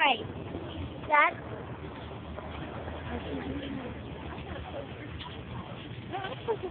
Right. Dad. Thank you.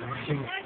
Thank you.